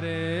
Hare.